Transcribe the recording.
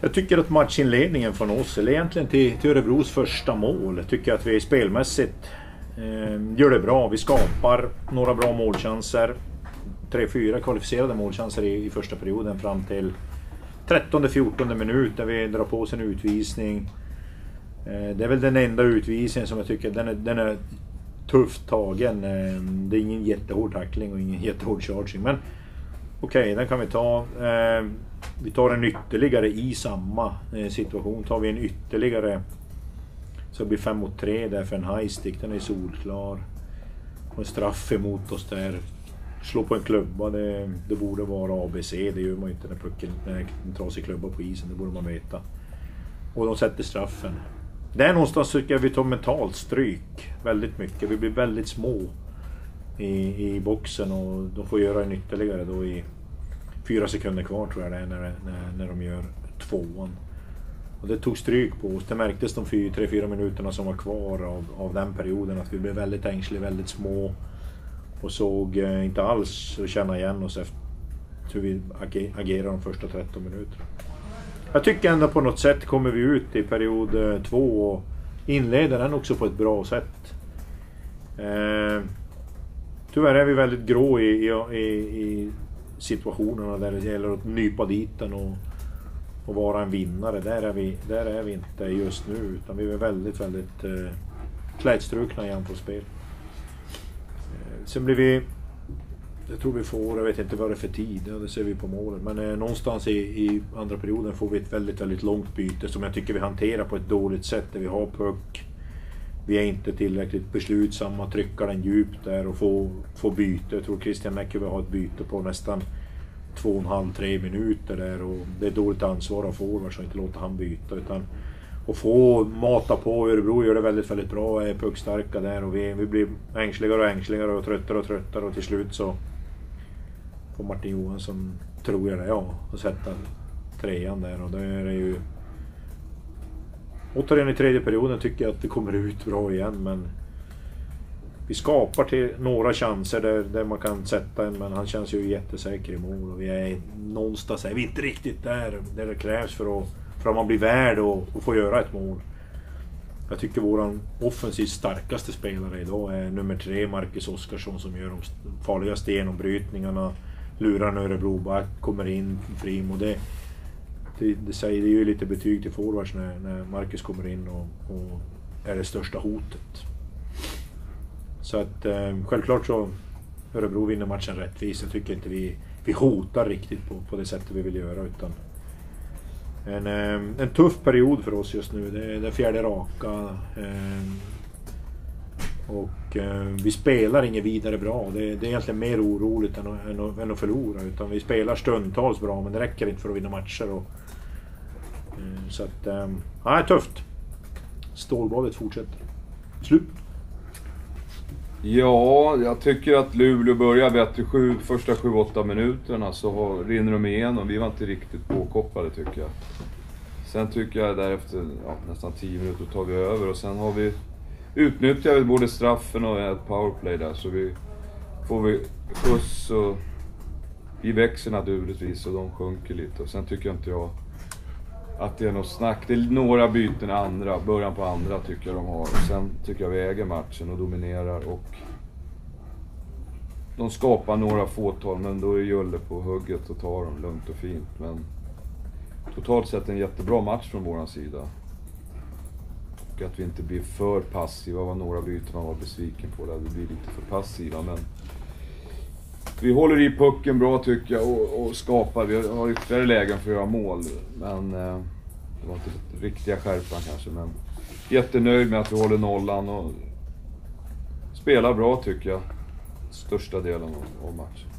Jag tycker att matchinledningen från oss, eller egentligen till, till Örebros första mål, tycker att vi spelmässigt eh, gör det bra. Vi skapar några bra målchanser. Tre, fyra kvalificerade målchanser i, i första perioden fram till 13-14 minut där vi drar på oss en utvisning. Eh, det är väl den enda utvisningen som jag tycker den är, den är tufft tagen. Eh, det är ingen jättehård tackling och ingen jättehård charging. Men okej, okay, den kan vi ta. Eh, vi tar en ytterligare i samma eh, situation. Tar vi en ytterligare så det blir 5 mot 3 där för en high stick. Den är solklar. Och en straff emot oss där. Slå på en klubba, det, det borde vara ABC. Det gör man ju inte när pucken är en trasig klubba på isen. Det borde man veta. Och de sätter straffen. Där någonstans tycker jag vi tar mentalt stryk väldigt mycket. Vi blir väldigt små i, i boxen och de får göra en ytterligare då i fyra sekunder kvar tror jag det är när, när, när de gör tvåan. Och det tog stryk på oss. Det märktes de 3-4 minuterna som var kvar av, av den perioden att vi blev väldigt ängsliga, väldigt små. Och såg eh, inte alls att känna igen oss efter hur vi agerade de första 13 minuterna. Jag tycker ändå på något sätt kommer vi ut i period eh, två och inleder den också på ett bra sätt. Eh, tyvärr är vi väldigt grå i, i, i situationerna där det gäller att nypa dit den och, och vara en vinnare. Där är, vi, där är vi inte just nu utan vi är väldigt, väldigt eh, klädstrukna i anfallsspel. Eh, sen blir vi jag tror vi får, jag vet inte vad det är för tid, det ser vi på målet. Men eh, någonstans i, i, andra perioden får vi ett väldigt, väldigt långt byte som jag tycker vi hanterar på ett dåligt sätt. Där vi har puck, vi är inte tillräckligt beslutsamma, trycka den djupt där och få, få byte. Jag tror Christian Mäkkyvä har ett byte på nästan två och en halv, tre minuter där och det är dåligt ansvar av forwards att inte låta han byta. Utan att få mata på. Örebro gör det väldigt, väldigt bra, är puckstarka där och vi, vi blir ängsligare och ängsligare och tröttare och tröttare och till slut så får Martin Johansson, tror jag det, ja. Och sätta trean där och då är det ju... Återigen i tredje perioden tycker jag att det kommer ut bra igen men... Vi skapar till några chanser där, där man kan sätta en men han känns ju jättesäker i mål och vi är någonstans är vi inte riktigt där, där det krävs för att, för att man blir värd och, och få göra ett mål. Jag tycker våran offensivt starkaste spelare idag är nummer tre, Marcus Oskarsson, som gör de farligaste genombrytningarna lurar en Örebroback, kommer in, Frimo. Det, det, det säger det ju lite betyg till forwards när, när Marcus kommer in och, och är det största hotet. Så att eh, självklart så Örebro vinner matchen rättvist. Jag tycker inte vi, vi hotar riktigt på, på det sättet vi vill göra. Utan en, eh, en tuff period för oss just nu. Det är den fjärde raka. Eh, och eh, vi spelar inget vidare bra. Det, det, är egentligen mer oroligt än att, än, att, än att förlora. Utan vi spelar stundtals bra men det räcker inte för att vinna matcher. Och, eh, så att, eh, ja, tufft. Stålbadet fortsätter. Slut. Ja, jag tycker att Luleå börjar bättre. Sju, första 7-8 minuterna så har, rinner de igenom. Vi var inte riktigt påkopplade tycker jag. Sen tycker jag därefter, ja, nästan 10 minuter tar vi över och sen har vi utnyttjar vi både straffen och ett powerplay där så vi får vi skjuts och vi växer naturligtvis och de sjunker lite. Och sen tycker jag inte jag att det är något snack. Det är några byten i andra, början på andra tycker jag de har. Och sen tycker jag vi äger matchen och dominerar och de skapar några fåtal men då är Julle på hugget och tar dem lugnt och fint. Men totalt sett en jättebra match från vår sida. Och att vi inte blir för passiva. Det var några byten man var besviken på. Där vi blir lite för passiva. Men vi håller i pucken bra tycker jag och, och skapar. Vi har ytterligare lägen för att göra mål. Men eh, det var inte riktiga skärpan kanske. Men jättenöjd med att vi håller nollan och spelar bra tycker jag. Största delen av, av matchen.